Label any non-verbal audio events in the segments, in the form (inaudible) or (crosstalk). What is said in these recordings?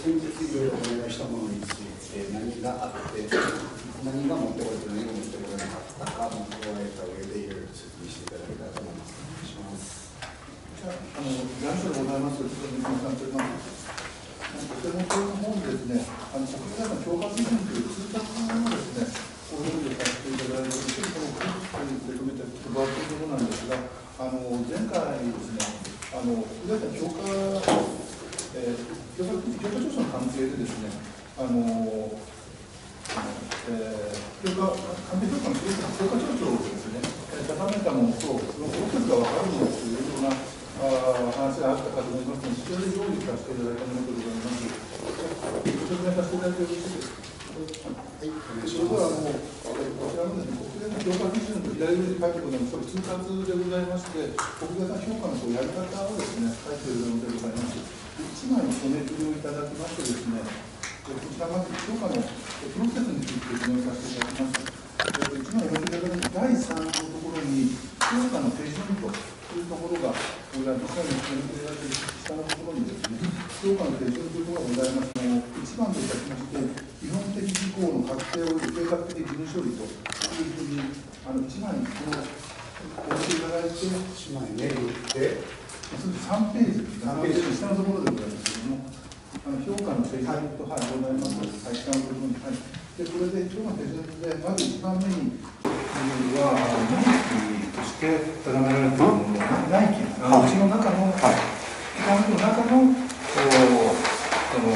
先日いろいろお願いしたものについて何があって何が持ってこれて何が持ってこれなかったかも加えた上でいろいろ説明していただけたらと思いますお願いしますじゃあ、の、ラジオでございます。ちょっと皆さんとります。お手元の方にですね、あの、国内の強化基準という通達をですね、お読みさせていただいて、ちょっとこのクリックに受け止めて配っているものなんですが、あの、前回ですね、あの、国内の強化、えー、強化、強化調査の関係でですね、あの、えー、強化、関係強化の強化調査をですね、定めたものと、そのプロセスが分かるのというようなあ話があったかと思いますので、それで用意させていただいたものでございます。ご説明させていただいてよろしいですか？はいそれではもう、こちらのですね、国連の評価基準と左上に書いてございます。これ通達でございまして、国連さん評価のやり方をですね、書いているのでございます。一枚の署名切りをいただきましてですね、こちらまず評価のプロセスについて説明させていただきます。一枚読み上げる第3のところに、評価の手順というところがございます。下に読み上げる下のところにですね、評価の手順というところがございます。もう一番といたしまして、基本的事項の確定を計画的事務処理というふうに、あの一枚このお寄せいただいて、一枚メールで3ページですね、3ページ下のところでございますけれども、あの評価の手順と、はい、ございます。はい、下のところに、はい。で、これで評価の手順で、まず1番目に、は、あの内規として定められているもの、内規、あのうちの中の、機関の中の、おその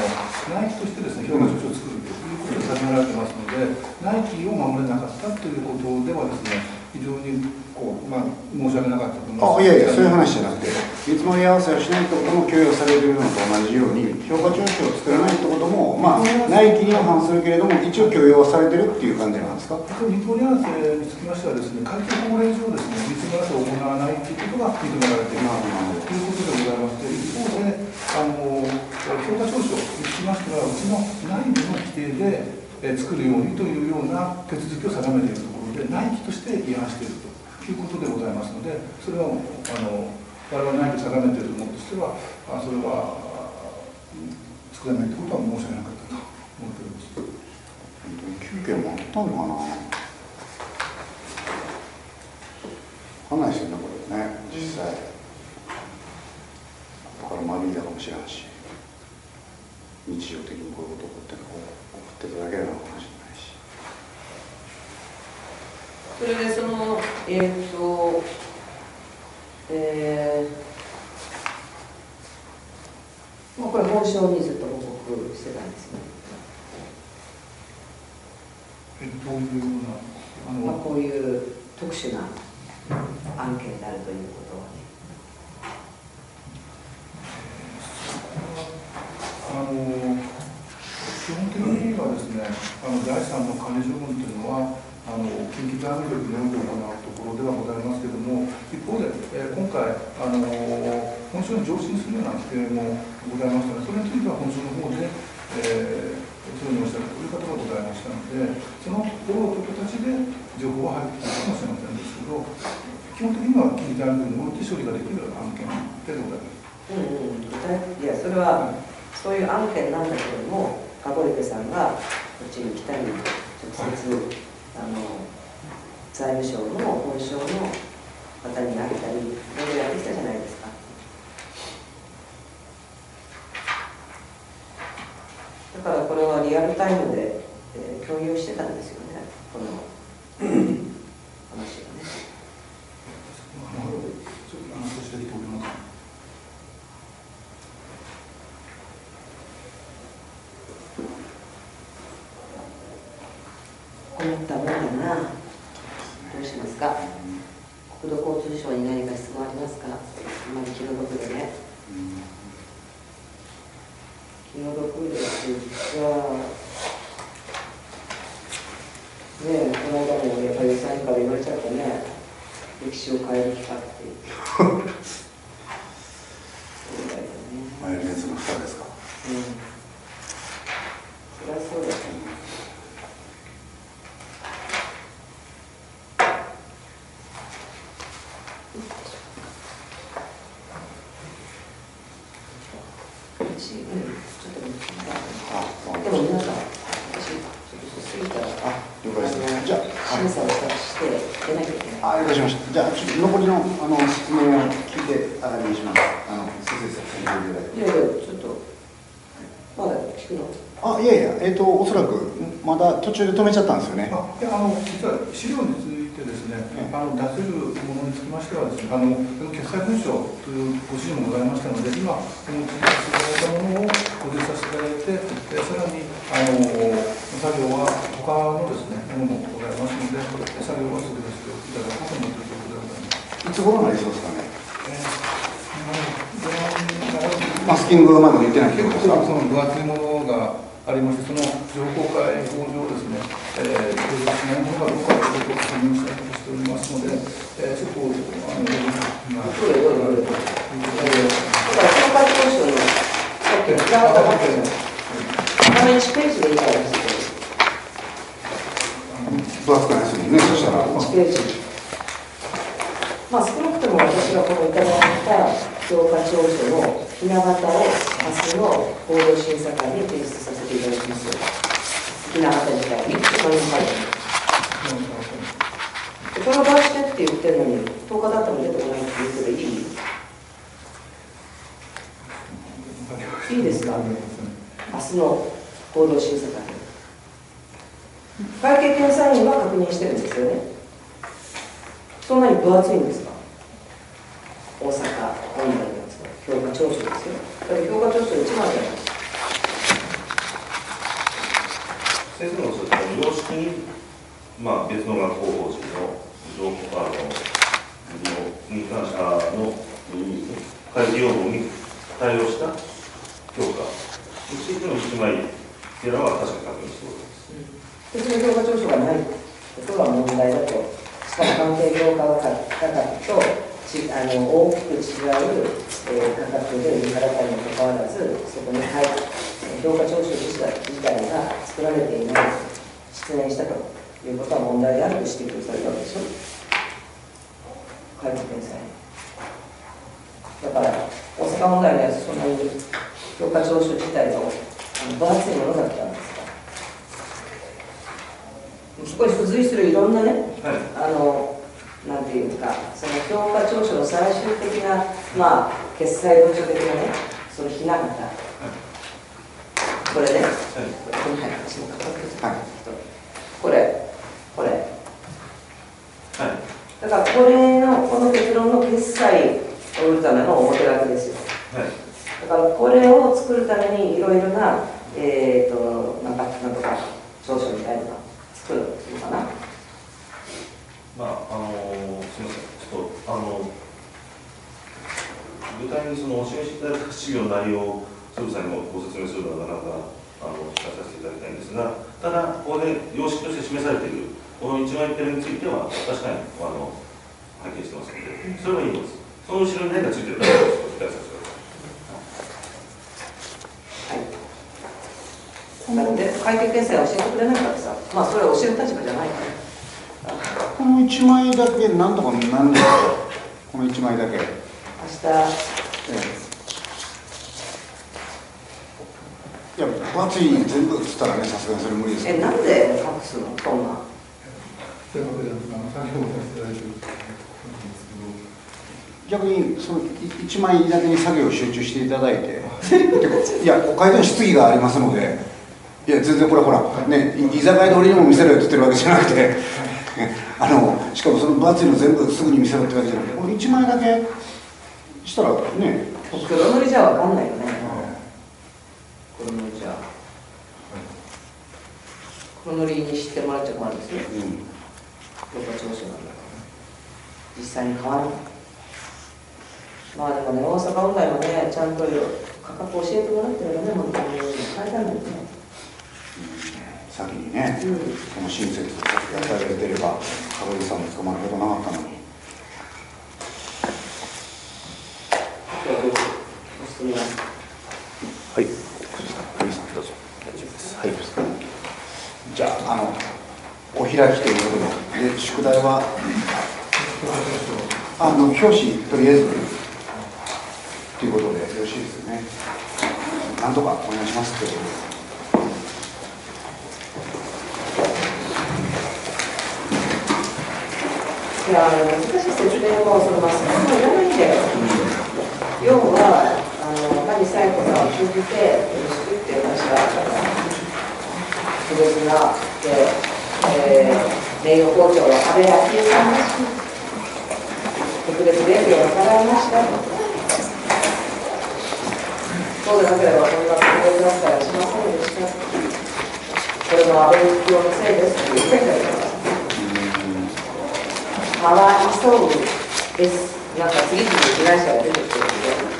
内規としてですね、評価書を作るということが定められてますので、内規を守れなかったということではですね、非常にこう、まあ、申し訳なかったと思います。あいやいや、そういう話じゃなくて、見積もり合わせをしないところも許容されるのと同じように、評価調書を作らないってことも、まあ、内規には反するけれども、一応許容されてるっていう感じなんですか？見積もり合わせにつきましてはですね、会計法令上ですね、見積もり合わせを行わないということが認められているということでございまして、一方で、あの評価調書につきましては、うちの内部の規定でえー作るようにというような手続きを定めているところで、内規として違反しているということでございますので、それはあの我々内部定めているものとしては、あそれはうん作らないということは申し訳なかったと思っております。休憩もあったのかな。わかんないですよね、これね、実際。だから丸いだかもしれんし。日常的にこういうこと起こってるのを送っていただければかもしれないし。それでその、えっーと、えーまあ、これ本省にずっと報告してたんですね。えどういうような、あの、まあ、こういう特殊な案件であるということはね。あの基本的にはですね、あの第三の管理処分というのは、あの近畿財務局において行うところではございますけれども、一方で、えー今回、あの本省に上申するような規定もございましたので、それについては本省の方で、えー承認をしたという方がございましたので、そのフォローという形で情報は入ってきたかもしれませんですけど、基本的には近畿財務局において処理ができる案件でございます。うんうん、具体いや、それは、そういう案件なんだけれども、籠池さんがこっちに来たり、直接、あの財務省の本省の方に会ったり、いろいろやってきたじゃないですか。だからこれはリアルタイムで、えー共有してたんですよね、この (clears throat) 話がね。あのちょっとあの少しだけ飛びます。困ったもんだな。どうしますか国土交通省に何か質問ありますかあんまり気の毒でね。気の毒で実は、ねえ、この間もやっぱり予算から言われちゃってね、歴史を変える企画っていう。そうだよね。マヨネーズの蓋ですか。うん。そりゃそうだよね。私、うん、ちょっと待っても皆さん、私、ちょっと過ぎたら、あ了解ですあのじゃ審査をして出なきゃいけない。ああ了解しましたじゃあちょっと残りのあの説明を聞いて上がりにしますあの先生先生いただいていやいや、ちょっと、まだ聞くの。あいやいやえっ、とおそらくまだ途中で止めちゃったんですよね。あいやあの実は資料についてですね、あの出せるものにつきましてはですね、あの決済文書というご指示もございましたので、今、この提出されたものをご提出させていただいて、えさらにあの作業は他のですねものもございますので、作業はすぐ出していただこうと思っているところでございます。いつ頃になりそうですかね？えーマスキングがまだ出てないって結ことですか？構その分厚いものがありまして、その情報解法上ですね、えー、協力しないものかどうかということを確認したいとしておりますので、えー、ちょっと、あの、まあ、どれどれどれ。だから、総会交渉の、さっき使ったばっかりの、画面1ページでいいからですけ分厚くないですもんねそしたらど、1ページ。まあ、少なくとも私がこのいただいた評価調書のひな形を明日の報道審査会に提出させていただきます。ひな形自体に、それに書いてあるこの出してって言ってるのに、10日だったら出てこないって言うけどいいいいですか？明日の報道審査会。会計検査院は確認してるんですよね。そんなに分厚いんですか？大阪の評価調書ですよ。だって評価調書1枚じゃない先生のおっしゃった様式に、まあ、別の学校法人の情報あののに関してあのに会議要望に対応した評価。についての一枚っていうのは確かに確認しております。別の評価調書がないことが問題だと。しかも関係評価価格とちあの大きく違う、えー価格で売り払ったにもかかわらずそこに入る評価調書自体が作られていない出演したということは問題であると指摘をされたわけでしょ。会計検査院だから大阪問題のやつそんなに評価調書自体が分厚いものだったんですか？そこに付随するいろんなね、はい。あの、なんていうか、その評価調書の最終的な、まあ、決済文書的なね、そのひな形。これね、はいここに入ってますはいこれ、これ。はいだから、これの、この結論の決済を売るための表書きですよ。はいだから、これを作るためにいろいろな、えっ、と、なんか、なんとか、調書みたいなのが作るのかな。まああのすみませんちょっとあの具体にそのお示しいただいた資料の内容をつぶさにもご説明するのはなかなかあの聞かさせていただきたいんですがただここで様式として示されているこの一枚ペンについては確かにあの拝見してますのでそれはいいですその後ろに何がついてるかをちょっと期待させてくださいはい。なので、会計検査は教えてくれないからさ、まあ、それは教える立場じゃないから。この1枚だけなんとかなんですかこの1枚だけ、え明日、えいや分厚い全部っつったらねさすがにそれ無理ですけえ、どなんで隠すの、そんな。ということで、あの作業をさせていただいているんですけど、逆にその1枚だけに作業を集中していただいて。いや国会での質疑がありますので。いや全然これほらねい居酒屋で俺にも見せろよって言ってるわけじゃなくてあのしかもその分厚いの全部すぐに見せろってわけじゃなくてこの1枚だけしたらね黒塗りじゃわかんないよね。黒塗りじゃ。黒塗りに知ってもらっちゃ困るんですよ。うん評価調書なんだから。実際に変わる。まあでもね、大阪問題もね、ちゃんと価格教えてもらってるよね、本当に。変えたんだよね。先にねうん。この親切やってあげてれば高木さんも捕まることなかったのに。はどうぞ。お質問ははい。高木さんどうぞはい。じゃああのお開きということで。で宿題は？あの表紙とりあえず。ということでよろしいですよね。なんとかお願いしますってことでいや難しい説明もそのまあそんないらないんだよ要はあの谷紗子さんを通じてよろしくっていう話があったから特別なで、えー、名誉校長の安倍昭恵さんが特別礼儀を伺いましたそうでなければこんなことになったらしませんでしたこれも安倍一強のせいですって言ってたりとかかわいそうです。なんか次々被害者が出てきてるんで。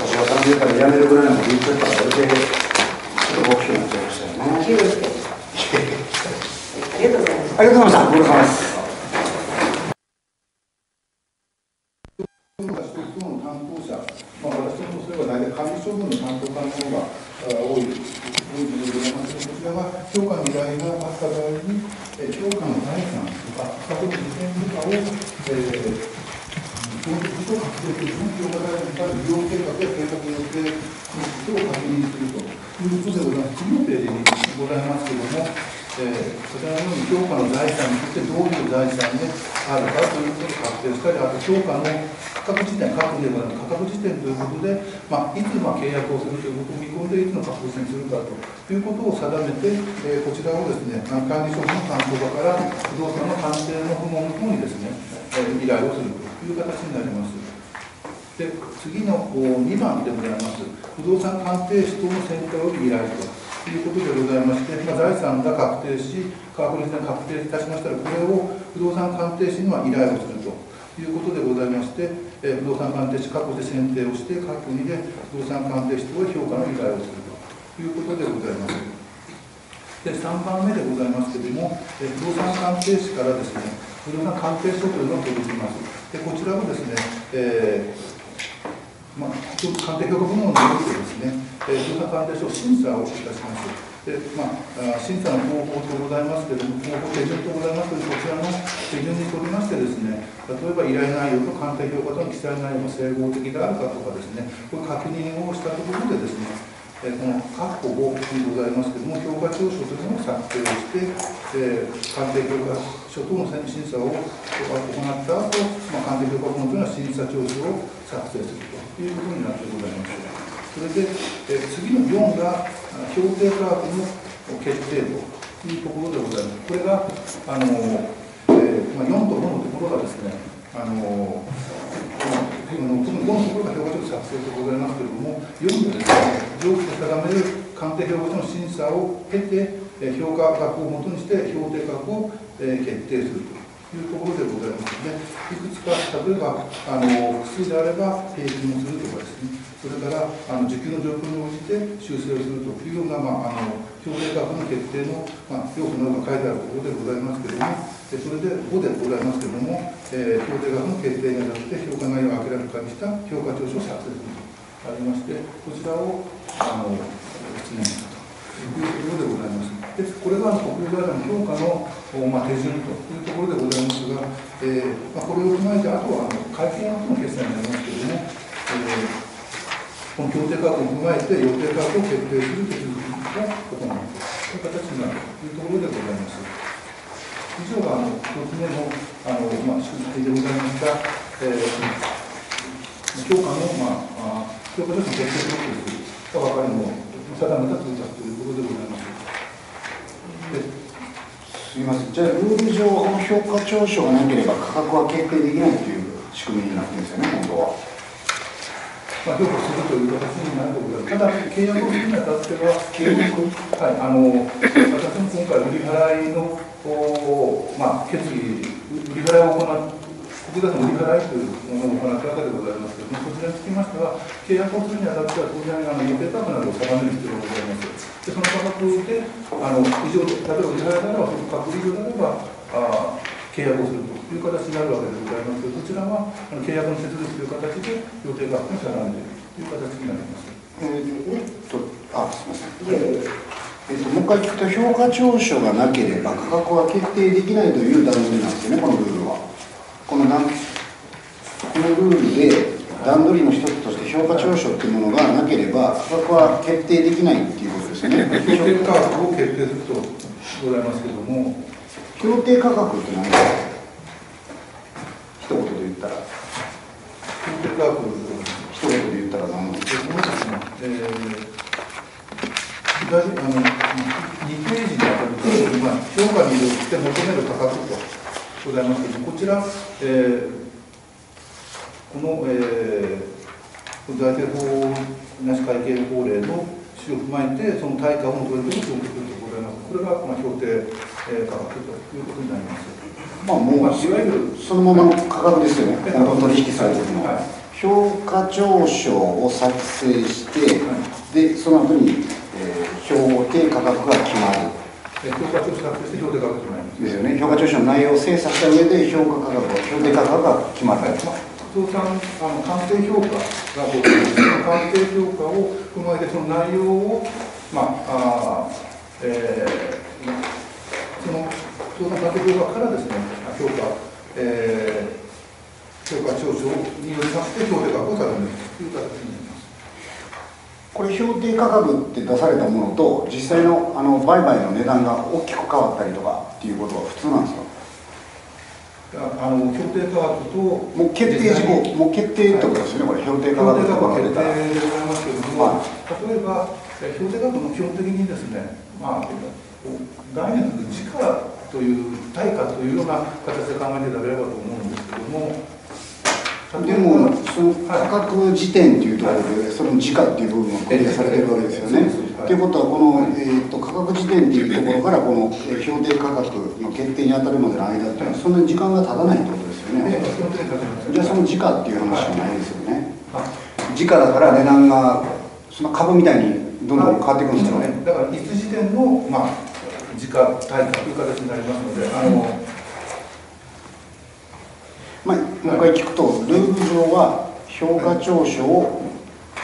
私は30から辞めるぐらいのこと言ってたから、それで、ちょっと目標になっちゃいましたよね。ありがとうございます。ありがとうございましす。今の担当者、まあ、私どもそれは大体管理処分の担当官の方があ多い、多いということでございますけど、こちらは評価の依頼があった場合に、え評価の財産とか、過去の事件とかを、えーそのことを確定する、評価財産から利用計画や計画によって、そのことを確認するということでございます。次のページにございますけれども、えーこちらのように評価の財産にとってどういう財産であるかということを確定したり、あと評価の価格時点、価格でございます。価格時点ということで、まあ、いつま契約をするということを見込んで、いつの確定にするかということを定めて、えーこちらをですね、管理職の担当課から不動産の鑑定の部門の方にですね、えー依頼をするという形になります。で次の2番でございます、不動産鑑定士等の選定を依頼とということでございまして、まあ、財産が確定し、確実に確定いたしましたら、これを不動産鑑定士には依頼をするということでございまして、え不動産鑑定士確保で選定をして、各国で不動産鑑定士等へ評価の依頼をするということでございます。で3番目でございますけれども、え不動産鑑定士からですね、不動産鑑定書というのが届きます。でこちらをですね、えーまあ、鑑定評価部門においてですね、えー、不動産鑑定書審査をいたします。でまあ、審査の方法とございますけれども、方法手順とございますけれども、こちらの手順にとりましてですね、例えば依頼内容と鑑定評価との記載内容が整合的であるかとかですね、こういう確認をしたところでですね、えーこの確保後にございますけれども、評価調書というのを策定をして、えー鑑定評価書等の審査を行った後、まあ、鑑定評価部門というのは審査調書を作成するということになってございます。それで、えー次の4が、あ評定価格の決定というところでございます。これが、あのえーまあ、4と5のところがですね、あのこの特に5のところが評価書作成でございますけれども、4でですね、上記で定める鑑定評価書の審査を経て、え評価額をもとにして評定額を、え決定すると。いうところでございますので、いくつか、例えば、あの複数であれば平均をするとかですね、それからあの受給の状況に応じて修正をするというような、まあ、あの評定額の決定の、まあ、要素などが書いてあるところでございますけれども、でそれで5でございますけれども、えー評定額の決定にあたって評価内容を明らかにした評価調書を作成するとありまして、こちらをあの質問したというところでございます。でこれが国有財産評価の、まあ、手順というところでございますが、えーまあ、これを踏まえて、あとはあの会計の後の決算になりますけれども、えーこの協定価格を踏まえて、予定価格を決定する手続きが行われるという形になるというところでございます。以上があの一つ目のあの、まあ、祝日でございました、えー、評価の、まあ、評価の決定プロセスが分かるの定めた通達ということでございます。すみませんじゃあルール上この評価調書がなければ価格は決定できないという仕組みになってるんですよね本当は。まあ、評価するという形になるところただ、契約をするにあたっては、契約、はい、あの私も今回、売り払いの、まあ、決議、売り払いを行っ10月の6日来というものを行ったわけでございますけれども、こちらにつきましては、契約をするにあたっては、当然、あの予定価格などを定める必要がございます。で、その価格で、あの以上、例えば売り払いなれば、その価格以上であれば、あ契約をするという形になるわけでございますけど、どちらはあの契約の設立という形で予定価格に定めるという形になります。え、っと、あ、すみません。ええっと、もう一回聞くと評価調書がなければ価格は決定できないという段取りなんですねこの部分この段このルールで段取りの一つとして評価調書っていうものがなければ価格は決定できないっていうことですよね。予定価格を決定するとございますけれども、標定価格って何ですか？一言で言ったら。標定価格一言で言ったら何ですか？えー左あの2ページにあたる今評価によって求める価格とございますけれどもこちら、えーこの、えー、財政法なし会計法令の使用を踏まえてその対価を求めるという項目でございます。これが、まあ、評定、えー価格ということになります。まあもうまあいわゆるそのままの価格ですよね。本当取引されてるのは、はい。評価調書を作成して、でその後に、えー評定価格が決まる。えー評価書を作成して評定価格となります。ですよね。評価調書の内容を精査した上で評価価格評定価格が決まる、不動産あの鑑定評価がございます。その鑑定評価を踏まえてその内容を、まああーえーその不動産鑑定評価からですね評価、えー評価調書によりまして評定額を定めるという形に。これ評定価格って出されたものと実際のあの売買の値段が大きく変わったりとかっていうことは普通なんですか？ああの評定価格ともう決定事項もう決定ってことですよねこれ。評定価格ってこの出評定たら額決定でございますけれども、は例えば、え評定額も基本的にですね、まあ、概念の時価という対価というような形で考えていただければと思うんですけども、でもその価格時点っていうところでその時価っていう部分がクリアされてるわけですよね。ということはこの、えー、と価格時点っていうところからこのえー評定価格の決定に当たるまでの間っていうのはそんなに時間が経たないってことですよね。じゃあその時価っていう話じゃないですよね。はい時価だから値段がその株みたいにどんどん変わっていくんですよね。だから、いつ時点の、まあ、時価対価という形になりますので、あの、まあ、もう一回聞くとルール上は評価調書を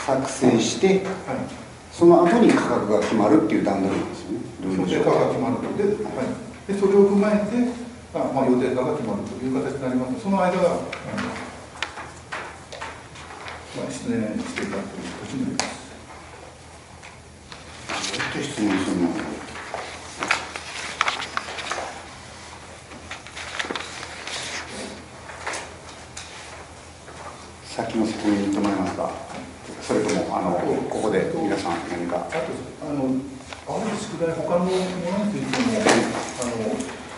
作成してはい。その後に価格が決まるっていう段取りなんですよね。ルール上価格が決まるので、はい、でそれを踏まえて、あまあ、予定価が決まるという形になります。その間が、あのまあ、失念していただくという形になります。どうやって質問するの？先の説明に行ってもらえますか？それともあのここで皆さん何か？あと、あの、ある宿題、他のものについても、あの、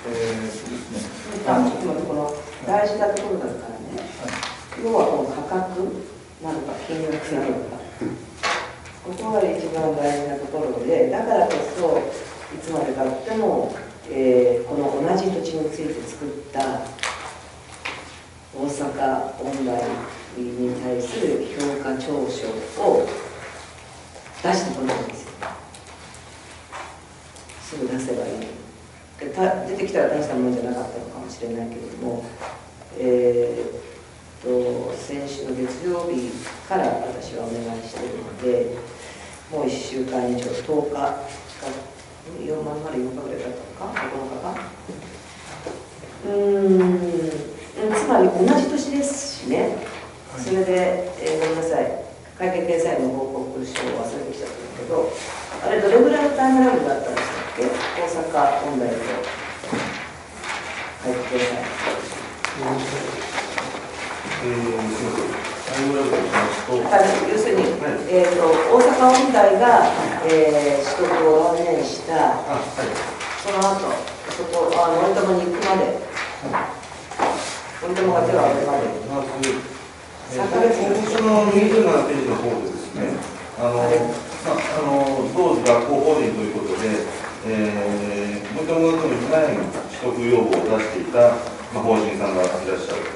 えー、そうですね。あの今この大事なところだからね、要はこの価格なのか金額なのか、ここが一番大事なところで、だからこそ、いつまでたっても、えーこの同じ土地について作った大阪音大に対する評価調書を出してこないんですよ。すぐ出せばいい。でた出てきたら大したものじゃなかったのかもしれないけれども、えーっと先週の月曜日から私はお願いしてるのでもう1週間以上10日か4万まで4日ぐらいだったのか9日かうーんつまり同じ年ですしねそれで、えーごめんなさい。会計検査院の報告書を忘れてきちゃったんだけどあれどれぐらいのタイムラグがあったんでしたっけ？大阪問題と会計検査院。えー、すみません。タイムラグとしますと、あの要するに、はい。えー、と大阪音大が、えー取得を断念した。あ、はい。その後そこあ森友に行くまで。森友が手を挙げるまでえー、報告書の27ページの方でですね、あの、まあ、あの、当時学校法人ということで、えー、森友学部に前に取得要望を出していた、まあ、法人さんがいらっしゃる。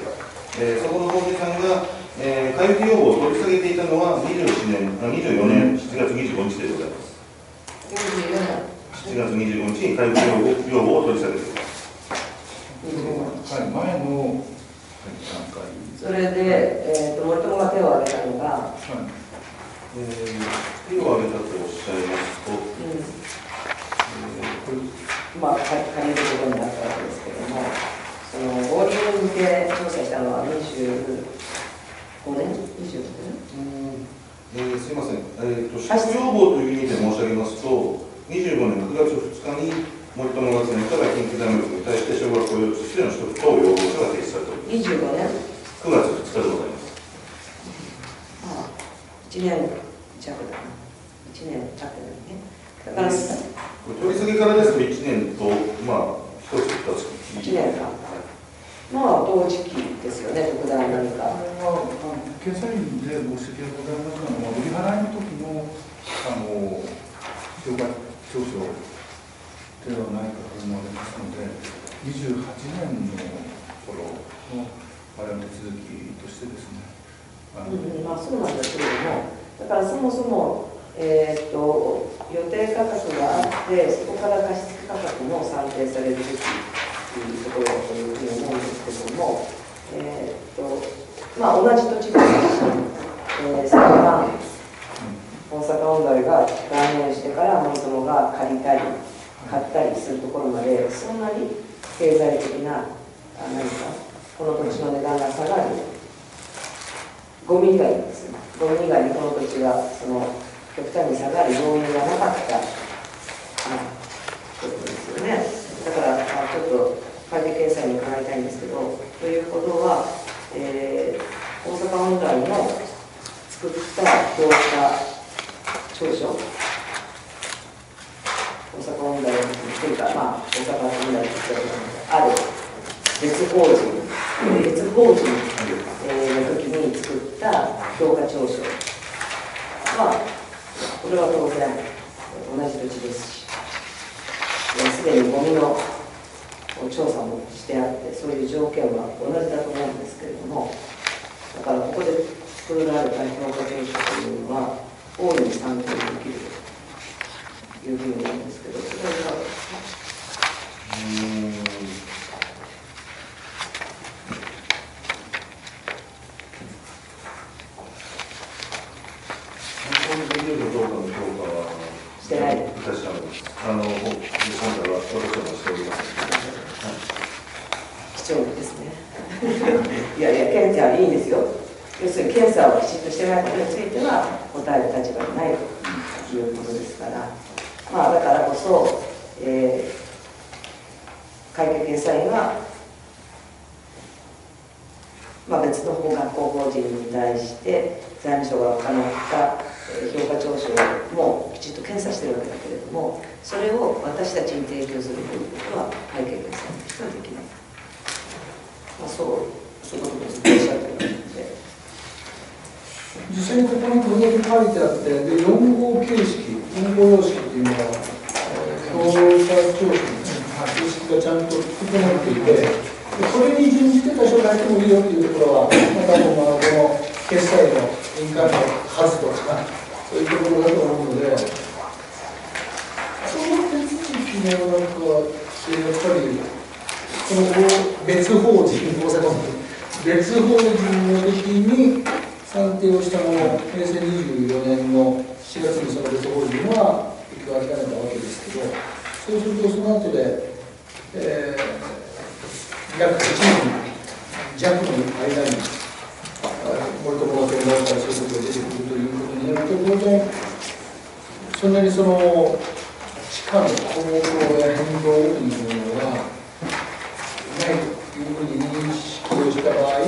えー、そこの法人さんが、えー、会計要望を取り下げていたのは24年、あ24年7月25日でございます。44 7月25日に会計要望要望を取り下げています。はい、前の、はい、段階それで、えー、と森友が手を挙げたのが、はい。えー、手を挙げたとおっしゃいますと、うえーん、まあ借りることになったわけですけどもその合理に向け調査したのは25年？25年？えーすみません、えーと、取得要望という意味で申し上げますと、25年9月2日に、森友学園から近畿大学に対して小学校幼稚園の取得等要望書が提出されております。25年9月。2日でございます。ああ1年弱だな1年経ってるねだから取り次ぎからですと1年と、まあ、1つ、2つ。1年かまあ同時期ですよね特段何かあれは検査員でご指摘がございますが、まあ、売り払いの時のあの評価調書ではないかと思われますので、28年の頃のの手続きとしてですね、うんまあそうなんですけれどもだからそもそもえーっと予定価格があってそこから貸付価格も算定されるべきというところだというふうに思うんですけどもえーっとまあ同じ土地ですし、えー、その間大阪音大が断念してから森友が借りたり買ったりするところまでそんなに経済的なあ何かこの土地の値段が下がるゴミ以外ですね。ゴミ以外にこの土地がその極端に下がる要因がなかったことですよね。だからちょっと会計検査に伺いたいんですけどということは、えー大阪音大の作った評価調書大阪音大というか、まあ、大阪音大というかある別法人別法人えーの時に作った評価調書まあこれは当然同じ土地ですしえすでにゴミの調査もしてあってそういう条件は同じだと思うんですけれどもだからここで作られた評価調書というのは大いに参考にできるというふうに思うんですけどそれはいかがですか本当にできるかどうかの評価は、してないいたしあの、今回は私どもしております。貴重ですねいやいや検査はいいんですよ要するに検査をきちっとしてないことについては答える立場にないということですからまあだからこそ、えー会計検査院は、まあ、別の法学校法人に対して財務省が行ったえー評価調書もきちっと検査してるわけだけれどもそれを私たちに提供するということは会計検査院としてはできない。まあ、そう、そういうことです。おっしゃってるので。実際にここにこれだけ書いてあって、で4号形式、4号様式っていうのが、えー評価調書の形式がちゃんと整っていて、でこれに準じて多少変えてもいいよっていうところは、またこのこの決済の印鑑の数とか、そういうところだと思うので、その手続きのなんか、やっぱり、この別法人、大阪の別法人の時に算定をしたもの、平成24年の4月にその別法人は行き渡られたわけですけど、そうするとその後で、えー、約1年弱の間に、森友学園側からそういうことが出てくるということになると、当然、そんなにその地価の高騰や変動というものが、ないというふうに認識をした場合、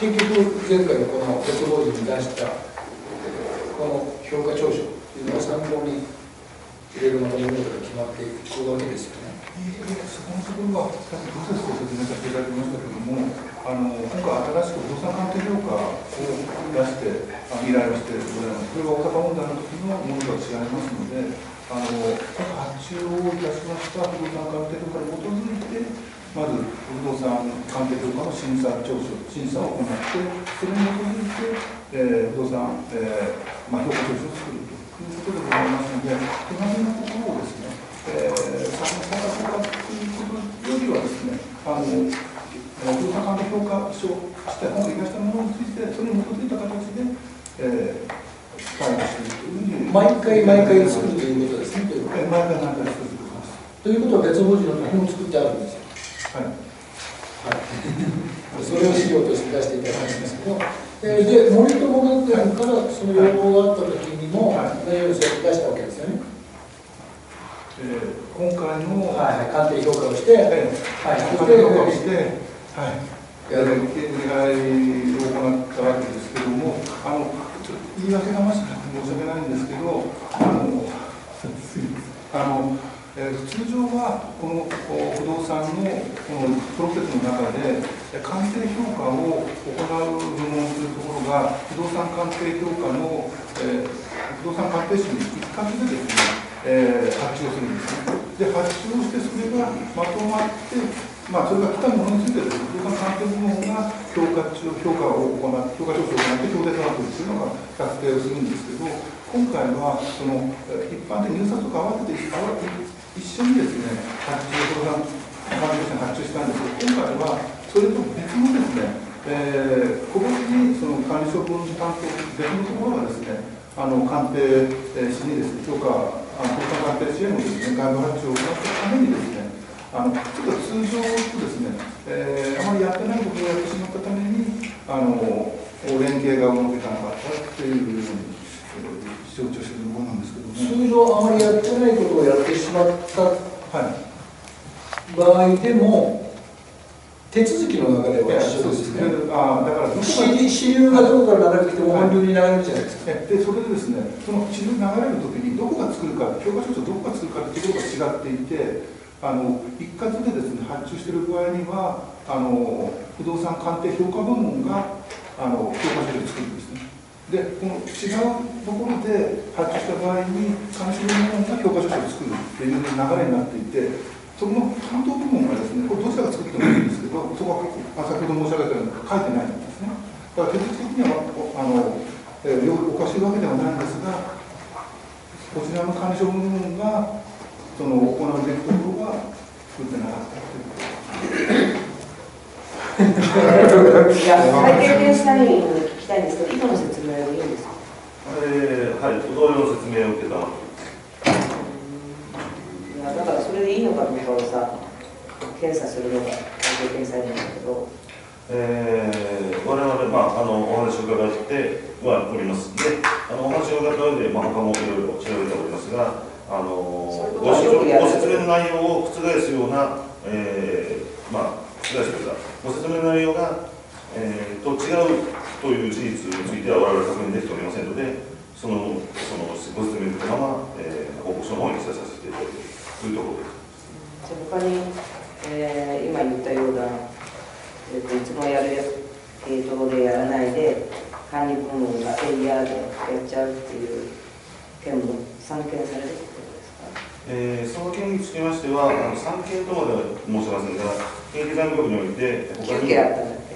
結局、前回のこの鉄道人に出した、えこの評価調書というのを参考に、いろいろまた物事が決まっていくわけですよね。そこのところは、さっきプロセスと説明させていただきましたけれども、あの今回、新しく不動産鑑定評価を出して、あ依頼をしてございます。これが大阪問題の時のものとは違いますので、あの発注をいたしました不動産鑑定評価に基づいて、まず不動産鑑定評価の審査調書、審査を行って、それに基づいて、えー不動産、えーまあ、評価調書を作るということでございますので、隣のところをですね、えー、参加するということよりはですね、あの、えー不動産鑑定評価書した本が出したものについて、それに基づいた形で、えー。毎回毎回作るということですね。ということえー毎回毎回作ってます。ということは別法人の時も作ってあるんですよ。はい。(laughs) それを資料として出していただきますけど、えーで、森友学園からその要望があった時にも、はい内容を出したわけですよね。えー今回の、はいはい、鑑定評価をして、はい、鑑定評価をし、て、はい、いやる見返りを行ったわけですけども、あのちょっと言い訳がましくて申し訳ないんですけど、あのあの、えー通常はこのこ不動産のこのプロセスの中で、鑑定評価を行う部門というところが、不動産鑑定評価の、えー不動産鑑定士に一括でですね、えー発注をするんですね。で、発注をして、それがまとまって、まあ、それが来たものについてですね、不動産鑑定部門が評価中評価を行っ評価調整を行って、評定となっているというのが確定をするんですけど、今回は、その、え一般的に入札とか合わせて、合わせて一緒にですね、発注、不動産関係者に発注したんですけど、今回は、それと別のですね、えー個別にその管理処分担当、別のところがですね、あの鑑定士にですね、評価、あの評価鑑定士へのですね、外部発注を行ったためにですね、あのちょっと通常とですね、えーあまりやってないことをやってしまったために、あの連携がうまくいかなかったっていうふうに、えー承知をしているところなんですけども、通常あまりやってないことをやってしまったはい。場合でも、手続きの中では一緒ですね。あだから支支流がどこから流れてきても本流に流れるじゃないですか。えでそれでですね、その地図流れるときに、どこが作るか、評価書士をどこが作るかっていうところが違っていて、あの一括でですね発注している場合には、あの不動産鑑定評価部門があの評価書を作るんですね。で、この違うところで発注した場合に、監視部門が評価書を作るっていう流れになっていて、その担当部門がですね、これどちらが作ってもいいんですけど、そこはあ先ほど申し上げたように書いてないんですね。だから手続き的にはあの、えー、おかしいわけではないんですが、こちらの管理部門がその行うべきところが作ってなかったということいや、会計検査員に聞きたいんですけど、今の説明はいいんですかえーはい、同様の説明を受けたいや、だからそれでいいのかどうかをさ、検査するのが会計検査員なんだけど、えー、我々、まあ、あのお話を伺ってはおりますであのお話を伺った上で、まあ、他もいろいろ調べておりますがあのご説明の内容を覆すような、えーまあ、覆すというかご説明の内容が、えー、と違うという事実については我々確認できておりませんのでそのそのご説明のまま、えー、報告書の方に記載させていただいているというところです。他に、えー今言ったような、えーといつもやるや系統でやらないで、管理部門がエリアでやっちゃうっていう件も散見されるえーその件につきましては、あの3件とまでは申しませんが、経済財務局において、他9に件あったんだって。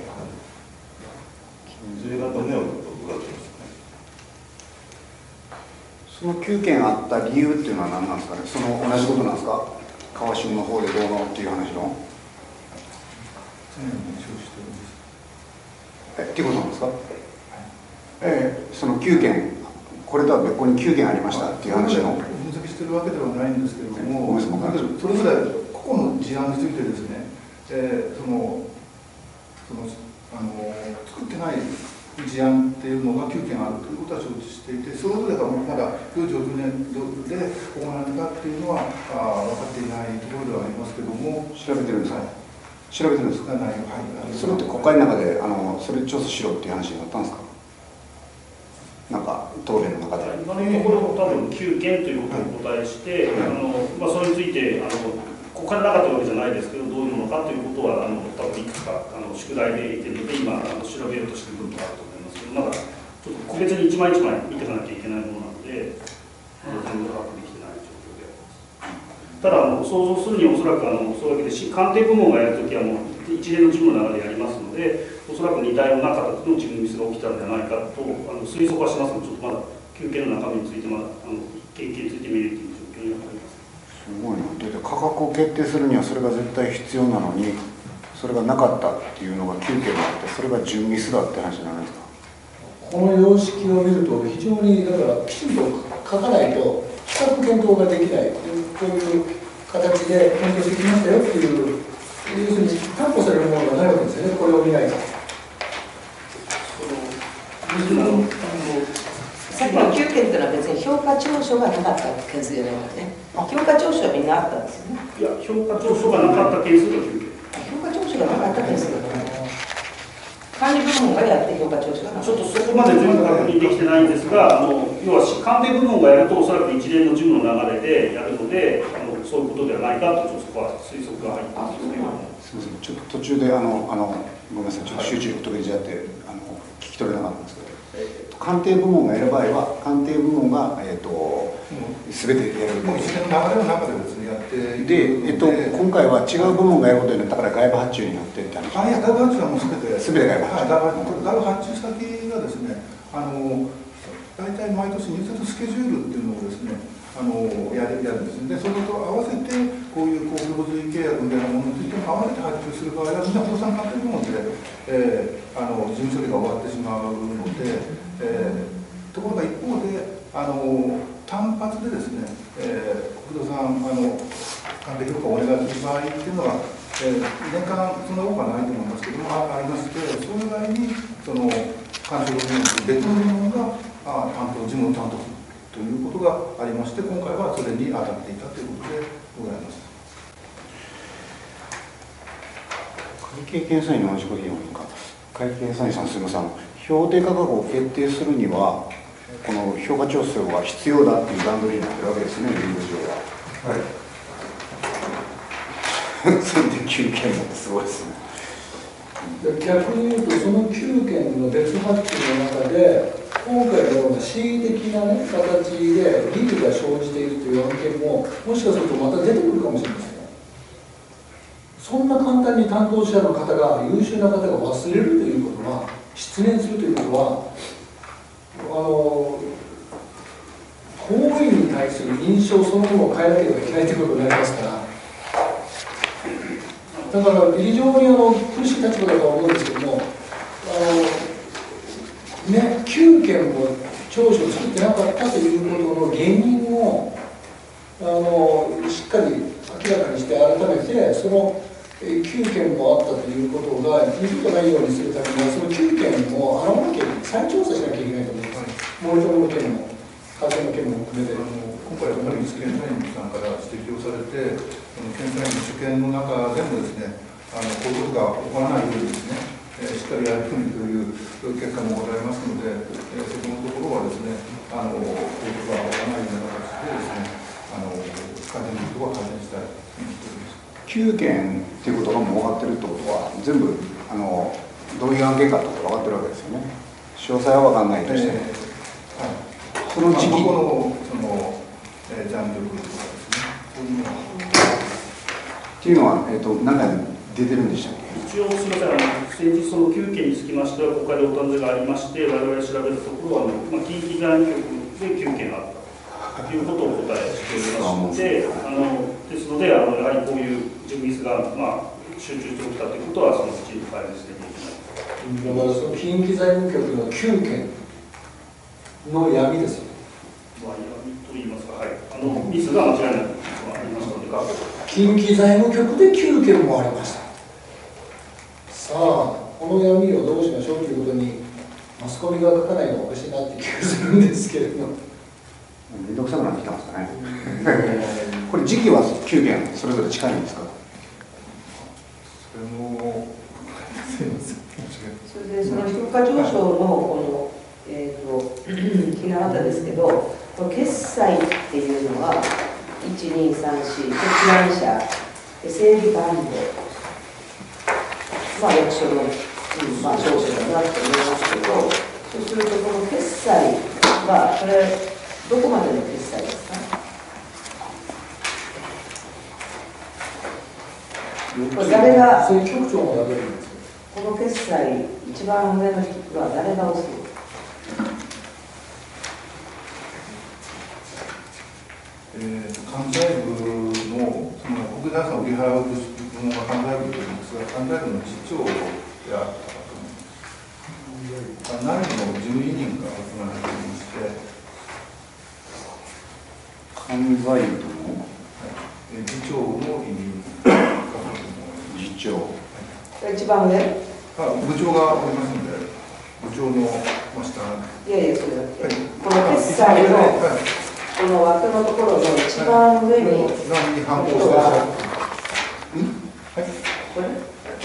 それがね、伺っています。その9件あった理由っていうのは何なんですかねその同じことなんですか川島の方でどうのっていう話の。えっていうことなんですか？ええその9件これとは別個に9件ありましたっていう話のしてるわけではないんですけれども、それぞれ個々の事案についてですね、えーそのそのあの作ってない事案っていうのが9件あるということは承知していて、それぞれがまだどういう状況で行われたかっていうのはあー分かっていないところではありますけども、調べてるんですか？はい。調べてるんですか？内容はい。それって国会の中であのそれ調査しろっていう話になったんですか？なんか答弁の中で。今のところ多分9件ということにお答えして、あのまあ、それについてあのここからなかったわけじゃないですけどどういうものかということはあの多分いくつかあの宿題で言ってるので今あの調べようとしている部分があると思いますけどまだちょっと個別に一枚一枚見ていかなきゃいけないものなのでまだ全部把握できてない状況でありますただあの想像するにおそらくあのそういうわけでし鑑定部門がやるときはもう一連の事務の中でやりますのでおそらく似たような形の事務ミスが起きたんじゃないかとあの推測はしますがちょっとまだ休憩の中身についてまだあの研究について見るという状況にはありますすごいなだって価格を決定するにはそれが絶対必要なのにそれがなかったっていうのが9件もあってそれが準ミスだって話じゃないですか？この様式を見ると、非常にだからきちんと書かないと、比較検討ができない、こういう形で検討してきましたよっていう、要するに担保されるものがないわけですよね、これを見ないと。さっきの9件件っていうのは別に評価調書がなかった件数じゃないからね評価調書はみんなあったんですよねい。や評価調書がなかった件数が9件評価調書がなかった件数だから管理部門がやって評価調書がちょっとそこまで全部確認できてないんですが、あの要は官邸部門がやると、おそらく一連の順の流れでやるので、そういうことではないかと、ちょっとそこは推測が入ってますけど、すみません、ちょっと途中であのあのごめんなさい、ちょっと集中力途切れちゃって、あの聞き取れなかったんですけど、えーと官邸部門がやる場合は、官邸部門がえっ、とすべてやる。もう一連の流れの中でですね、やってで、えっと、今回は違う部門がやることになったから外部発注になってって話。あいや、外部発注はもうすべて、全て外部発注はい外部外部発注先がですね、あの大体毎年入札スケジュールっていうのをですね、あのやるやるんです。で、それと合わせてこういう公共随契約みたいなものについても合わせて発注する場合はみんな倒産関係部門で、えー、あの事務処理が終わってしまうので、えーところが一方で、あの単発でですね、えー、国土さんあの鑑定評価をお願いする場合っていうのは、えー年間そんな多くはないと思いますけども、あありまして、それ以外にその監修部門別の部門があ担当、事務を担当するということがありまして、今回はそれに当たっていたということでございます。会計検査院の同じこと言うのか。会計検査院さん、すみません。評定価格を決定するには、この評価調整は必要だっていう段取りになってるわけですね、ルール上は。はい。(laughs) それで9件もすごいですね。逆に言うとその9件の別発注の中で今回のような恣意的な、ね、形で利益が生じているという案件ももしかするとまた出てくるかもしれませんそんな簡単に担当者の方が優秀な方が忘れるということは失念するということはあの公務員に対する印象そのものを変えなければいけないということになりますからだから非常にあの苦しい立場だとは思うんですけども、あのね、9件も調書を作ってなかったということの原因をあのしっかり明らかにして、改めて、その9件もあったということが二度とないようにするためには、その9件も洗わなきゃ再調査しなきゃいけないと思います、森友の件も、風の件も含めて。今回、やっぱり検査員さんから指摘をされて、その検査員の主権の中でもですね、あのこういうことが起こらないようにですね、えーしっかりやるようにという結果もございますので、えーそこのところはですね、あのこういうことが起こらないような形でですね、あの改善できるところは改善したいと思っております。9件っていうことがもう分かってるってことは、全部あのどういう案件かってことが分かってるわけですよね。詳細は分かんないとして、はいその時期、まあここのその、えー、ジャンルとかです。ね、そういうのは。っていうのは、えっと何か出てるんでしたっけ？一応、すみません、あの先日、その9件につきましては、国会でお尋ねがありまして、我々調べるところは、あのまあ、近畿財務局で9件あったということをお答えしておりまして、あのですのであの、やはりこういう準ミスが、まあ、集中して起きたということは、そのきちんと解明していきたい。だからその近畿財務局の9件の闇ですよ。まあ、と言いますか、はい、あのミスが間違いなくありましたので、近畿財務局で9件もありました。さあ、この闇をどうしましょうということに、マスコミが書かないのがおかしいなって気がするんですけれども。めんどくさくなってきてますかね。これ時期は9件それぞれ近いんですか？それも、すいません、申し訳ない。それでその評価上昇のこの、えー、とひな形ですけど、この決済っていうのは、1234、決断者、で整理番号、まあ、役所の、うんまあ、上昇だなと思いますけど、そうすると、この決済は、これ、どこまでの決済ですか？これ誰が。この決済、一番上の人は誰が押すえー、関西部のその国財産を売り払う部門が関西部というんですが、関西部の次長やったと思います。内部の12人が集まられていまして、関西部のえー次長の意味。次長。一番上？あ部長がおりますので、部長のました。はいやいやそれだけこの決済のはいこの枠のところの一番上に何に反抗してる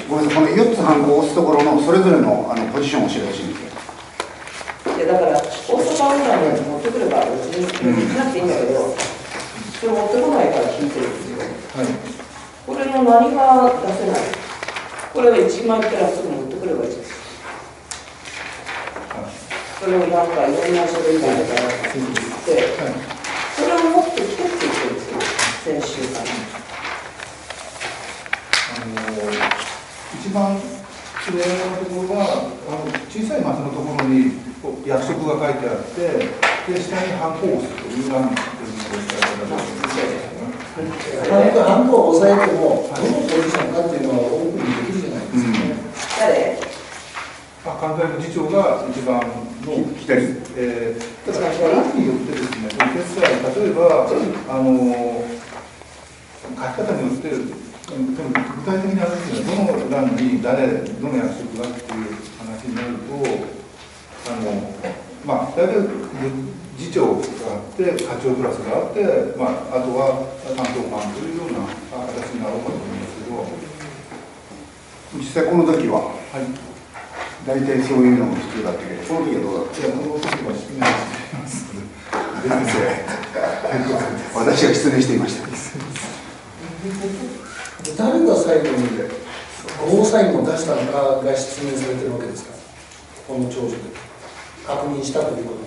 ごめんなさいこの4つハンコを押すところのそれぞれのあのポジションを教えてほしいんですよいやだから大阪運河に持ってくれば別にしなくていいんだけどそれ持ってこないから引いてるんですよはい。これの何が出せないこれは1枚からすぐ持ってくればいいですそれをなんかいろんな書類があるからって言ってそれを持ってきてって言ってるん。ですよ先週。からあの一番上のところはあの小さい松のところに約束が書いてあってで下にハンコを押すという欄というのをしたいただハンコハンコを押さえても、どのポジションかっていうのはオープンにできるじゃないですか、ね誰？あ関西部次長が一番の左えー、ただ、欄によってですね、この決済、例えば、あの書き方によって、具体的にあるんですけど、どの欄に誰、どの約束がっていう話になると、あのまあ、大体、次長があって、課長クラスがあって、まあ、あとは担当官というような形になろうかと思いますけど、実際この時ははい。大体そういうのも必要だったけどこの時はどうだったじゃあ、この時は質問しています。私が失礼していました誰が最後にゴーサインを出したのかが質問されてるわけですから、この長女で確認したということ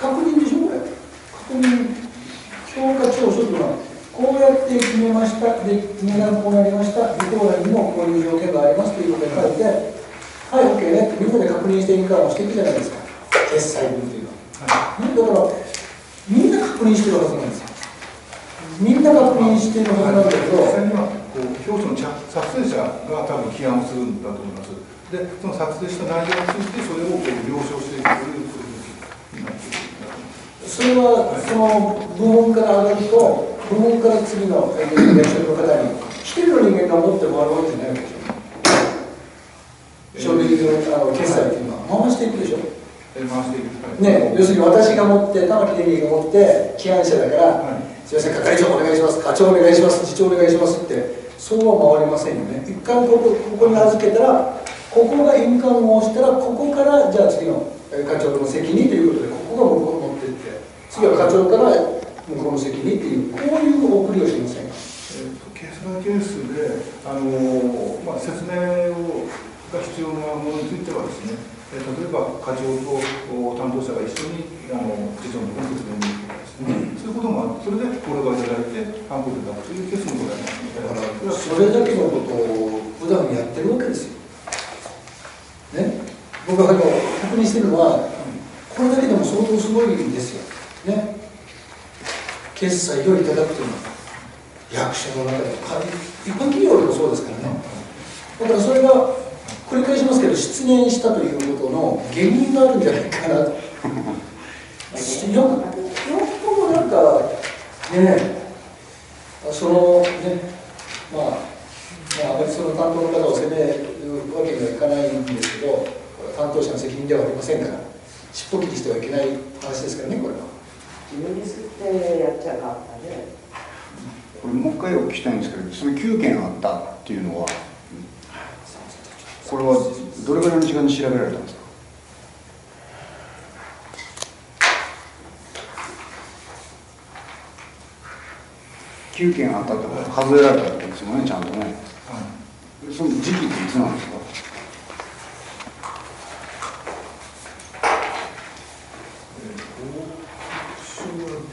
確認でしょこれ確認評価調書というのはこうやって決めましたで決めがこうなりました。備考欄にもこういう条件がありますということで書いてはい OK ねみんなで確認していくからしていくじゃないですか。決済文というのは、ねだからみんな確認してるはずなんですよ。みんな確認してるはずなんだけど、実際にはこう表紙の着作成者が多分起案をするんだと思います。で、その作成した内容についてそれをこう了承していくというプロセスになっている。それはその部門から上がると、部門から次のえー役職の方に、一人の人間が持って回るわけじゃないわけでしょ。書類のあの決済っていうのは回していくでしょ。え回していく。はいね、要するに私が持って、玉木デリーが持って、起案者だから、はいすみません、係長お願いします、課長お願いします、次長お願いしますって、そうは回りませんよね。一回ここここに預けたら、ここが印鑑を押したら、ここからじゃあ次のえー課長の責任ということで、ここが向こうに持ってって、次は課長から向こうの責任っていう、こういう送りをしませんか？えーとケースバイケースで、あのーまあ、説明をが必要なものについてはですね、えー例えば課長とお担当者が一緒にあの次長の説明に行くとかですね、そういうこともあって、それでこれがいただいて、ハンコでいただくというケースもございます。それだけのことを普段やってるわけですよ。ね、僕は確認してるのは、これだけでも相当すごいんですよ。ね、決済をいただくというのは、役所の中で、か一般企業でもそうですからね。だからそれが、繰り返しますけど、失念したということの原因があるんじゃないかなと。(laughs) よく、よっぽどなんか、ね、そのね、まあ、まあ、あまりその担当の方を責めるわけにはいかないんですけど、担当者の責任ではありませんから、尻尾切りしてはいけない話ですからね、これは。自分に吸ってやっちゃうかったね。これもう一回お聞きしたいんですけどその9件あったっていうのはこれはどれぐらいの時間に調べられたんですか？9件あったってことは数えられたってことですよねちゃんとね。はい。その時期っていつなんですか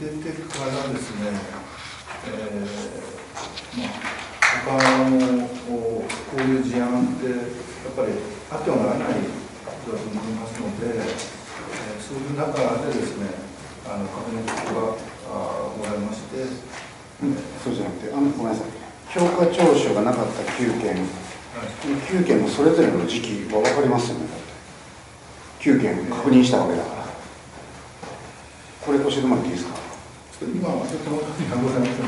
報てからですね、えーまあ、他のこうこういう事案って、やっぱりあってはならないことだと思いますので、えーそういう中でですね、あの確認があございまして、そうじゃなくてあのごめんなさい。評価調書がなかった9件9件のそれぞれの時期は分かりますよねだって。9件確認したわけだから。これ教えてもらっていいですか？今はちょっと手元には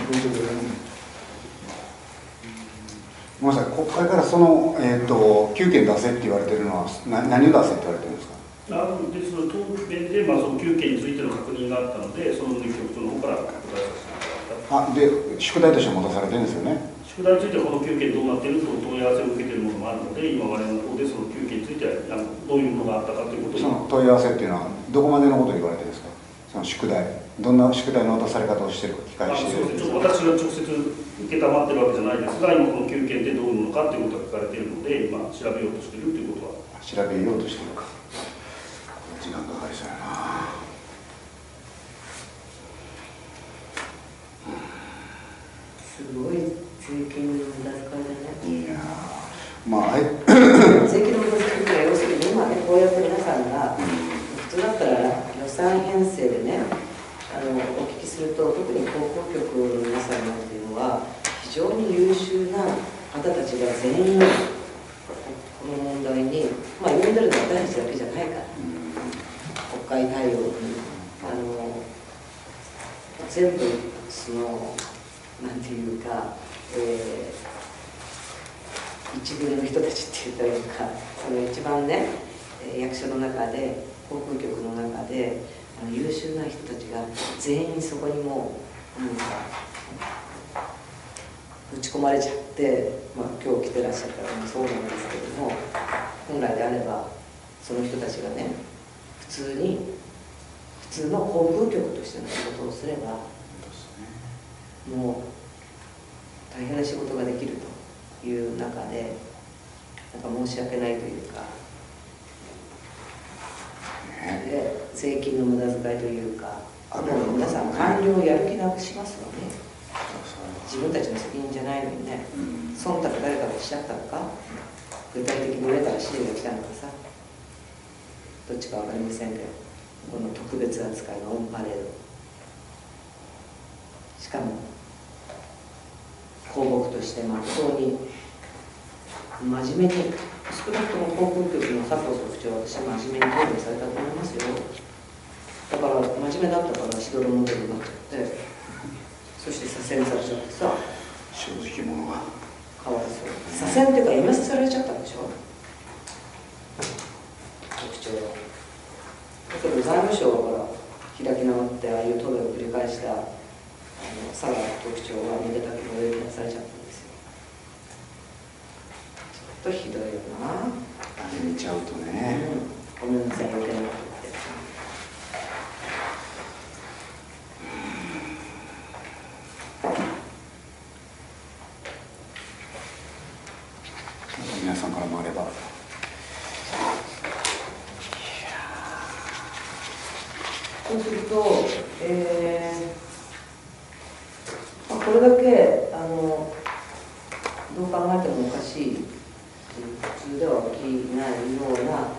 ごめんなさい国会からその、えー、と9件出せって言われてるのはな何を出せって言われてるんですか？あのでその答弁で、まあ、その9件についての確認があったので、その局長の方から答えさせていただいた。あで宿題として戻されてるんですよね。宿題についてはこの9件どうなっていると問い合わせを受けているものもあるので、今、我々の方でその9件についてはあのどういうものがあったかということそをの問い合わせっていうのはどこまでのことを言われてるんですか？その宿題どんな宿題の渡され方をしてるか機あ会してる。そうですね、ちょっと私が直接受けたまってるわけじゃないですが、今この9件でどういうものかということが書かれているので、今調べようとしているということは、調べようとしてるか。時間かかりそうやなすごい税金の無駄遣いだね。いやーまあ税金の無駄遣いって要するに今ねこうやって皆さんが普通だったら予算編成でねあのお聞きすると特に広報局の皆さんなんていうのは非常に優秀な方たちが全員この問題にまあ読んでるのは私たちだけじゃないから国会対応にあの全部そのなんていうか、えー一部の人たちって言ったらいいかその一番ね役所の中で航空局の中であの優秀な人たちが全員そこにもうなんか打ち込まれちゃって、まあ、今日来てらっしゃった方もそうなんですけども本来であればその人たちがね普通に普通の航空局としての仕事をすればもう大変な仕事ができるという中でなんか申し訳ないというか、で税金の無駄遣いというかもう皆さん官僚やる気なくしますよね。自分たちの責任じゃないのにねうん。忖度誰かがしちゃったのか具体的に上から指示が来たのかさどっちか分かりませんけどこの特別扱いのオンパレード。しかも広告としてまっとうに真面目に少なくとも航空局の佐藤局長は私は真面目に答弁されたと思いますよ。だから真面目だったからしどろもどろになっちゃってそして左遷されちゃってさ正直者が。かわいそう。左遷っていうか辞めさせられちゃったんでしょ？局長は。だけど財務省から開き直ってああいう答弁を繰り返したあの佐賀局長はめでたくお呼び出されちゃったとひどいよな、あれ見ちゃうとね。うん、ごめんなさい余計なこと言って皆さんからもあれば。そうすると、えーまあ、これだけあのどう考えてもおかしい普通では起きないような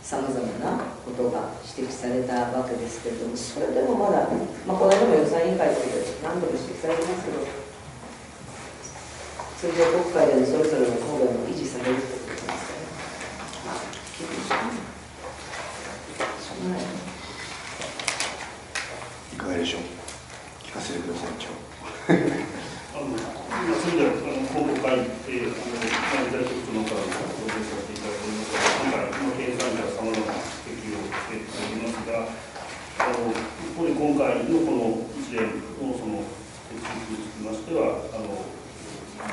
さまざ、まなことが指摘されたわけですけれどもそれでもまだ、まあ、この間も予算委員会とかで何度も指摘されてますけど通常国会でのそれぞれの答弁も維持されるということですから、まあ、厳しいしょうがないねいかがでしょう聞かせてください一応あの今それではあの今国会で、あのまあ、大局長の方からご説明させていただいておりますが、今回、まあ、経済者はさまざまな指摘をしておりますが、あの一方で今回のこの一連のその手続きにつきましては、あの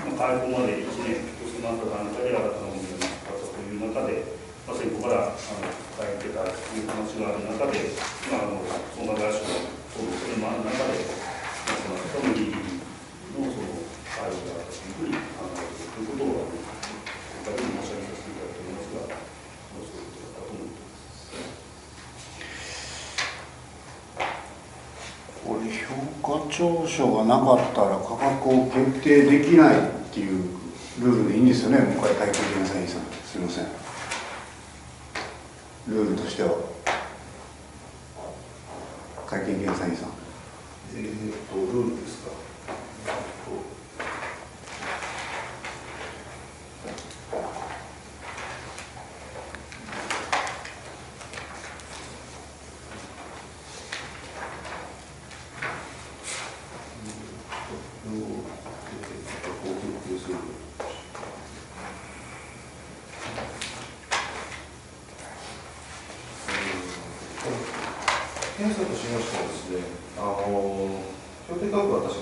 まあ、開放まで1年と迫った段階で新たな問題があったという中で、まあ、先方からあの抱えてたという話がある中で、まあ、あの損害会社の等のそれもある中で、まあ、その人のギリギリのその対応があったというふうに考えているということを、あの今回も申し上げさせていただいておりますが、まあそういうことだったと思っています。これ証書がなかったら価格を決定できないっていうルールでいいんですよね。向井会計検査員さん。すいません。ルールとしては。しまですね、あの、標定価格は確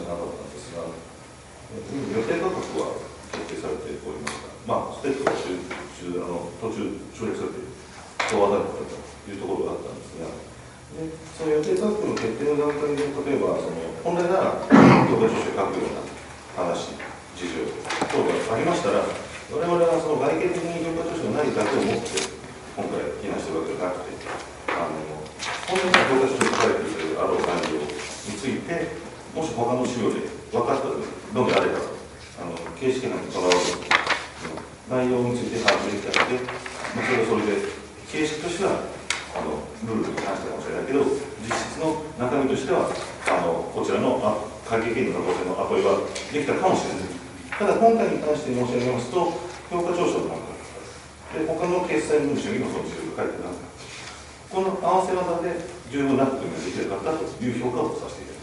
させていただき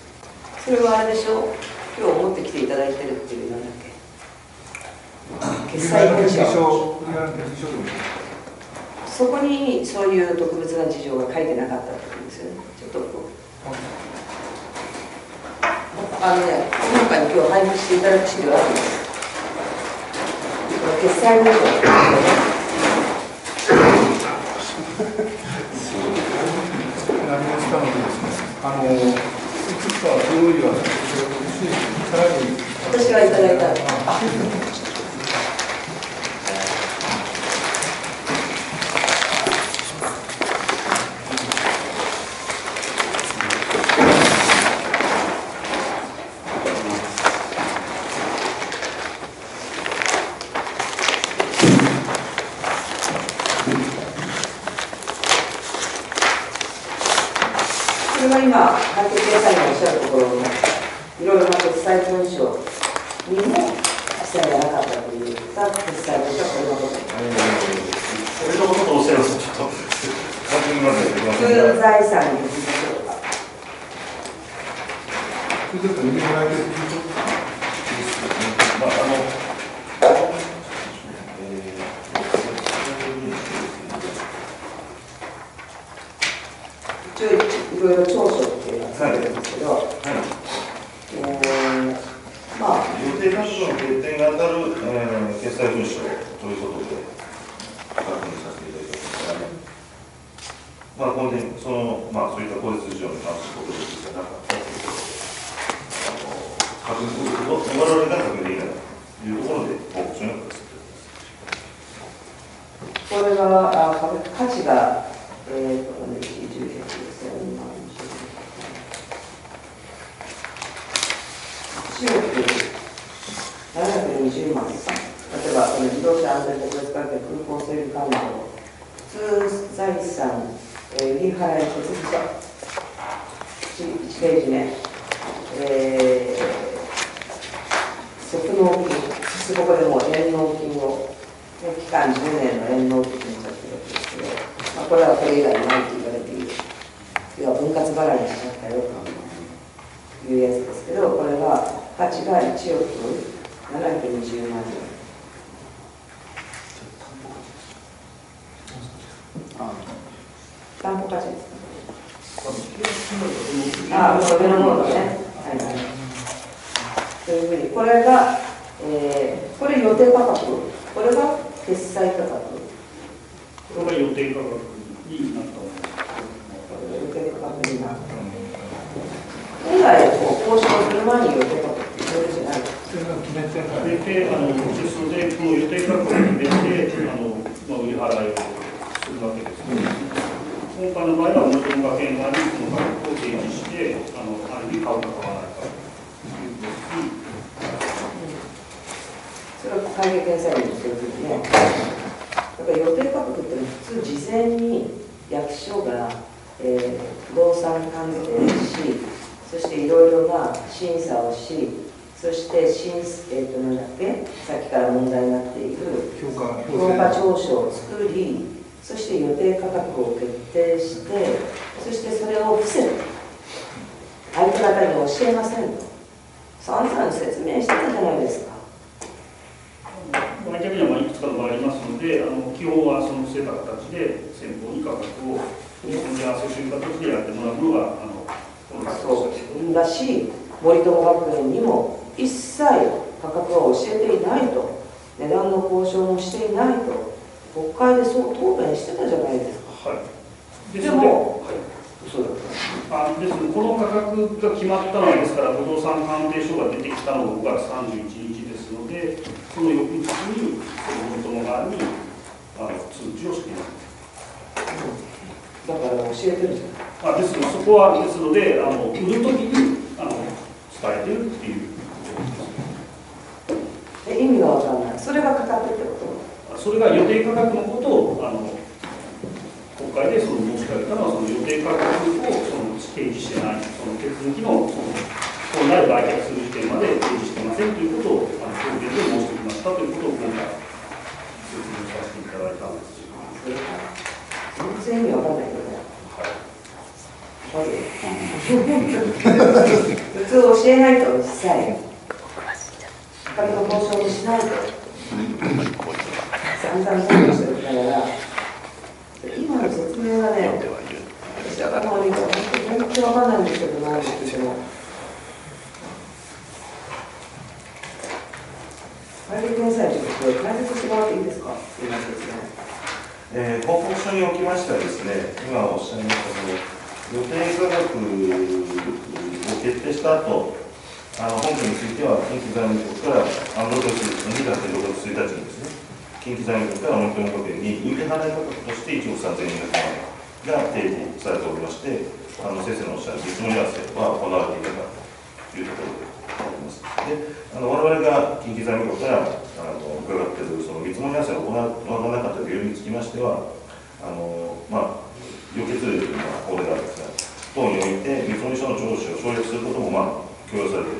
ますそれはあれでしょ？う今日持ってきていただいてるっていうなんだっけ。決済文書。そこにそういう特別な事情が書いてなかったってことですよね。ちょっとこう。あのねこの中に今日配布していただく資料あるんです。決済文書あの私がいただいた。納金、そしてここでもう返納金を、ね、期間10年の返納金をなってるわけですけど、まあ、これはこれ以外ないと言われている、要は分割払いにしちゃったよというやつですけど、これは価値が1億720万円。担保価値ですかああ、上の方のね。はいはい。というふうに、これが価格は教えていないと。値段の交渉もしていないと。国会でそう答弁してたじゃないですか。はい。でもはい。嘘だった。あです。のでこの価格が決まったのはですから不動産鑑定書が出てきたのが5月31日ですのでその翌日にその元の側にあの通知をしています。だから教えてるじゃんあです。そこはですのであの売るときにあの伝えてるっていう。え意味がわかんない。それがかかってこそれが予定価格のことをあの国会でその申し上げたのはその予定価格をその提示してないその手続きのその本来売却する時点まで提示してませんということをあの表現で申してきましたということを今回説明させていただいたんです。全然意味わかんないけどね。(laughs) 普通教えないと実際価格の交渉もしないと。散々作業してるだから今の説明がね私は頭に本当に全然わかんないんですけど何て言っても代理店さえちょっとこれ解説してもらっていいですか？すいですねえー報告書におきましてはですね、今おっしゃいましたその予定価格を決定した後、あの本件については近畿財務局からアンドロイド2月6月1日にですね、近畿財務局から森友学園に予定払い価格として1億3200万円が提示されておりまして、あの先生のおっしゃる見積もり合わせは行われていなかったというところであります。で、あの我々が近畿財務局からあの伺っているその見積もり合わせを行わなかった理由につきましては、あのまあ、予決の法であるんですが、等において見積もり書の聴取を省略することも、まあ、許容されて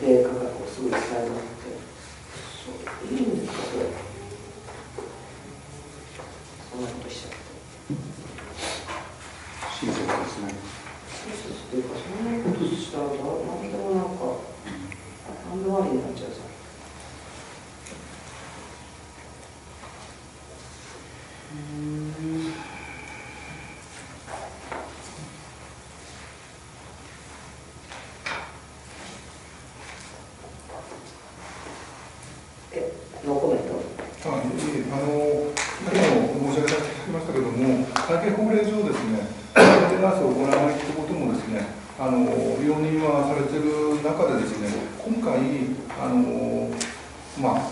定価格をすぐ伝えるなんてそういいんですかそれそんなことしちゃって。親切ですねそうそうっていうかそんなことしたらなんでもなんか何でもありになっちゃうじゃんえノーコメントあいえあの先ほど申し上げさせていただきましたけども、会計法令上ですね、メンテナンスを行わないということもですね、あの容認はされている中でですね、今回、あのまあ、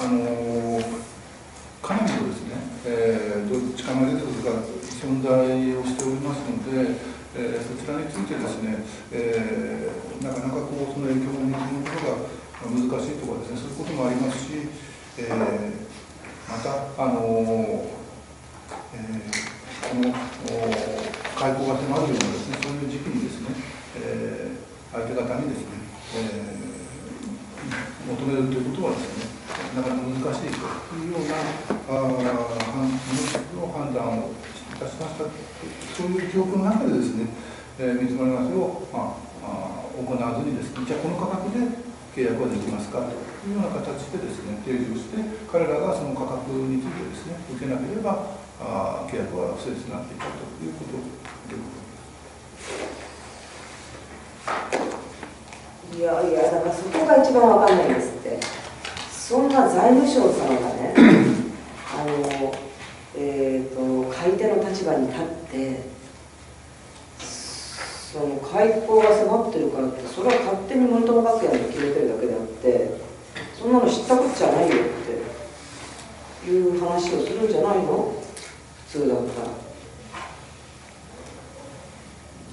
あのかなりのですね、えー、と力が出てくるが存在をしておりますので、えーそちらについてですね、えーなかなかこうその影響を見積もることが難しいとかですね、そういうこともありますし、えーまた、あのえーこのお開校が迫るようなですね、そういう時期にですね、えー相手方にですね、えー求めるということはですね、あー判の判断をいたしましたそういう記憶の中でですね、えー見積もり合わせを、まあ、あー行わずにですねじゃあこの価格で契約はできますかというような形でですね提示をして彼らがその価格についてですね受けなければあー契約は不成立になっていたということでございます。いやいやだからそこが一番わかんないんですってそんな財務省さんがね (clears throat) あのえっ、と買い手の立場に立ってその開口が迫ってるからってそれは勝手に森友学園で決めてるだけであってそんなの知ったこっちゃないよっていう話をするんじゃないの？普通だったら。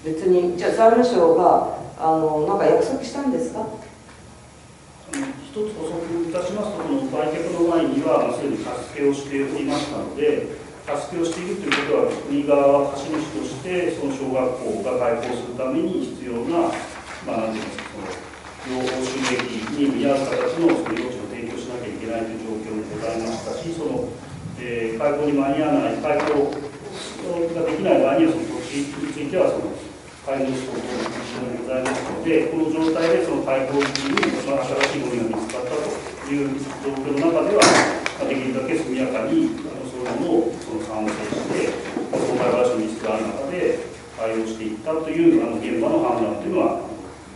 別にじゃあ財務省があのなんか約束したんですか？一つ補足いたしますと、この売却の前には、まあすでに貸付をしておりましたので、貸付をしているということは、国側は貸主として、その小学校が開校するために必要な、まあ、なんていうんですか、その養護収益に見合う形のその用地を提供しなきゃいけないという状況もございましたし、その、えー開校に間に合わない、開校ができない場合には、その土地については、その、開業しということでございますので、この状態でその開校時に、まあ、新しいゴミが見つかったという状況の中では、まあ、できるだけ速やかに、あのそういうものをその賛成して、損害賠償に必要ある中で対応していったというあの現場の判断というのは、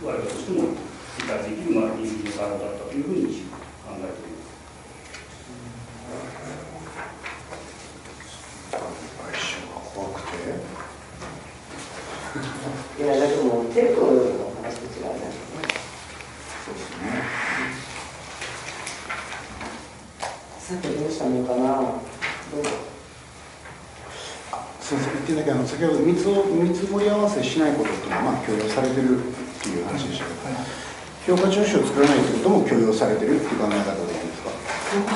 我々としても理解できる、まあ、倫理の対応だったというふうに考えております。賠償が怖くていやだけどもうテレコの話と違うねそうですね。さてどうしたのかな。どうぞ。すみません、言ってだけあの先ほど見積も見積もり合わせしないことっていうのは、まあ、許容されてるっていう話でしたけど、評価調書を作らないということも許容されてるっていう考え方でいいですか？評価